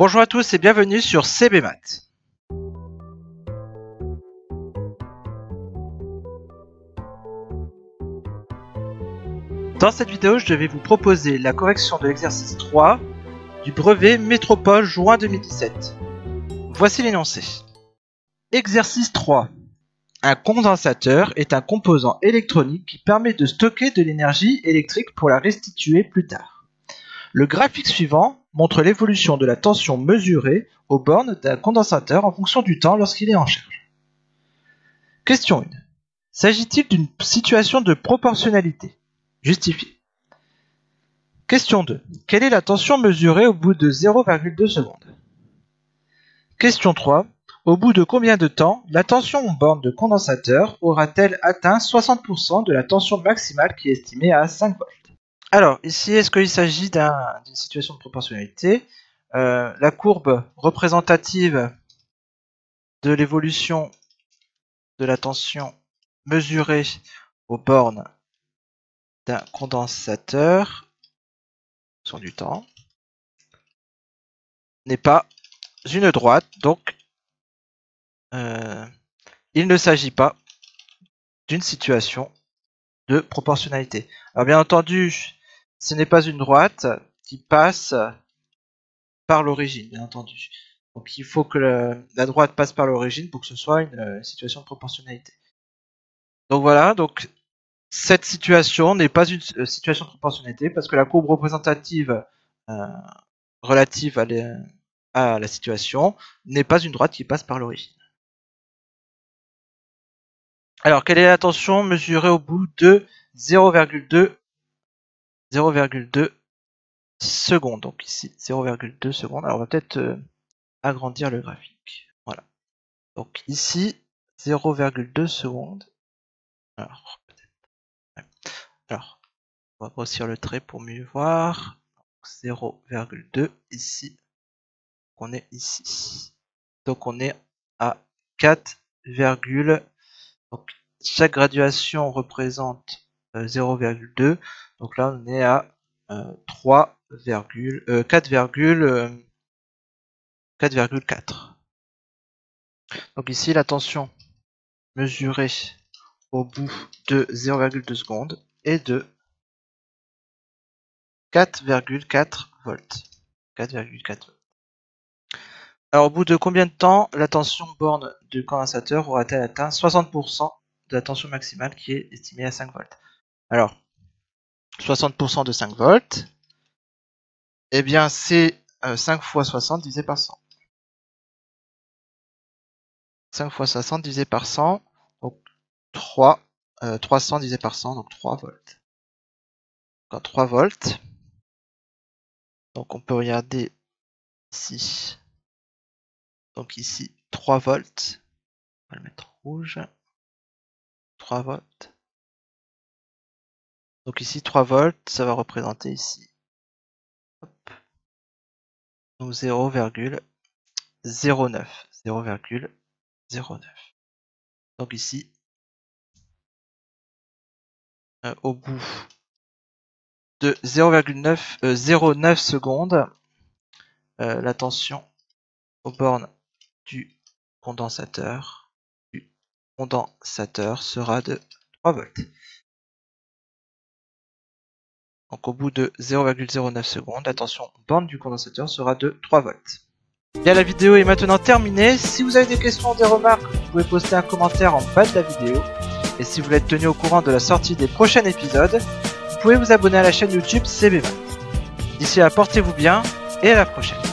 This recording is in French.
Bonjour à tous et bienvenue sur CBMAT. Dans cette vidéo, je vais vous proposer la correction de l'exercice 3 du brevet Métropole juin 2017. Voici l'énoncé. Exercice 3. Un condensateur est un composant électronique qui permet de stocker de l'énergie électrique pour la restituer plus tard. Le graphique suivant montre l'évolution de la tension mesurée aux bornes d'un condensateur en fonction du temps lorsqu'il est en charge. Question 1. S'agit-il d'une situation de proportionnalité? Justifié. Question 2. Quelle est la tension mesurée au bout de 0,2 secondes? Question 3. Au bout de combien de temps la tension en borne de condensateur aura-t-elle atteint 60% de la tension maximale qui est estimée à 5 volts? Alors, ici, est-ce qu'il s'agit d'une situation de proportionnalité? Euh, La courbe représentative de l'évolution de la tension mesurée aux bornes d'un condensateur sur du temps n'est pas une droite, donc euh, il ne s'agit pas d'une situation de proportionnalité. Alors bien entendu, ce n'est pas une droite qui passe par l'origine, bien entendu. Donc il faut que la droite passe par l'origine pour que ce soit une, euh, situation de proportionnalité. Donc voilà, cette situation n'est pas une euh, situation de proportionnalité parce que la courbe représentative relative à la situation n'est pas une droite qui passe par l'origine. Alors, quelle est la tension mesurée au bout de 0,2 0,2 secondes. Donc ici, 0,2 secondes. Alors, on va peut-être euh, agrandir le graphique. Voilà. Donc ici, 0,2 secondes. Alors, Alors, on va grossir le trait pour mieux voir. 0,2 ici. On est ici. Donc on est à 4, donc chaque graduation représente 0,2. Euh, Donc là on est à 3, 4,4. Donc ici la tension mesurée au bout de 0,2 secondes est de 4,4 volts. 4,4 volts. Alors au bout de combien de temps la tension borne du condensateur aura-t-elle atteint 60% de la tension maximale qui est estimée à 5 volts? Alors, 60% de 5 volts, eh bien c'est 5 fois 60 divisé par 100. 5 fois 60 divisé par 100, donc 3, 300 euh, divisé par 100, donc 3 volts. Donc 3 volts. Donc on peut regarder ici donc ici 3 volts. On va le mettre rouge. 3 volts. Donc ici 3 volts, ça va représenter ici. Donc 0,09. 0,09. Donc ici, euh, au bout de 0,9 euh, secondes, euh, la tension aux bornes du condensateur sera de 3 volts. Donc au bout de 0,09 secondes, la tension borne du condensateur sera de 3 volts. Bien la vidéo est maintenant terminée. Si vous avez des questions ou des remarques, vous pouvez poster un commentaire en bas de la vidéo. Et si vous voulez être tenu au courant de la sortie des prochains épisodes, vous pouvez vous abonner à la chaîne YouTube CBMAT. D'ici là, portez-vous bien et à la prochaine.